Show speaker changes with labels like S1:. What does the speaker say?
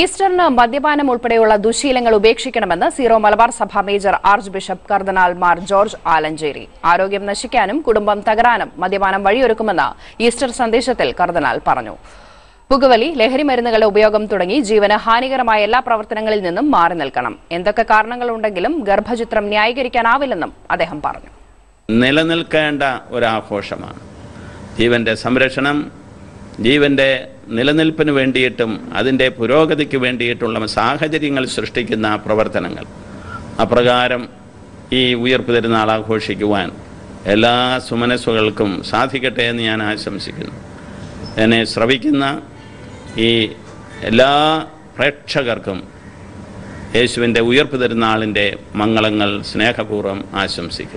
S1: ഈസ്റ്ററിന് മദ്യപാനം ഉൾപ്പെടെയുള്ള ദുശീലങ്ങൾ ഉപേക്ഷിക്കണമെന്ന് സീറോ മലബാർ സഭ major archbishop കർദനാൾ Mar George Alencherry. ആരോഗ്യം നശിക്കാനും കുടുംബം തകരാനും മദ്യപാനം വഴിയൊരുക്കുമെന്ന് ഈസ്റ്റർ സന്ദേശത്തിൽ കർദനാൾ പറഞ്ഞു. പുകവലി ലഹരി മരുന്നുകളുടെ ഉപയോഗം തുടങ്ങി ജീവന് ഹാനികരമായ എല്ലാ പ്രവർത്തനങ്ങളിൽ നിന്നും മാറി നിൽക്കണം. എന്തൊക്കെ കാരണങ്ങളുണ്ടെങ്കിലും ഗർഭചിത്രം ന്യായീകരിക്കാനാവില്ലെന്നും അദ്ദേഹം പറഞ്ഞു.
S2: നിലനിൽക്കേണ്ട ഒരാഘോഷമാണ്. ജീവന്റെ സംരക്ഷണം ജീവന്റെ നിലനിൽപ്പിന് വേണ്ടിയിട്ടും അതിന്റെ പുരോഗതിക്ക് വേണ്ടിയിട്ടുള്ള സാഹചര്യങ്ങൾ സൃഷ്ടിക്കുന്ന പ്രവർത്തനങ്ങൾ. അപ്രകാരം ഈ ഉയർപ്പ് തിരുനാൾ ആഘോഷിക്കുവാൻ എല്ലാ സുമനസ്സുകൾക്കും സാധിക്കട്ടെ എന്ന് ഞാൻ ആശംസിക്കുന്നു. എന്നെ ശ്രവിക്കുന്ന ഈ എല്ലാ പ്രേക്ഷകർക്കും യേശുവിന്റെ ഉയർപ്പ് തിരുനാളിന്റെ മംഗളങ്ങൾ സ്നേഹപൂർവം ആശംസിക്കുന്നു.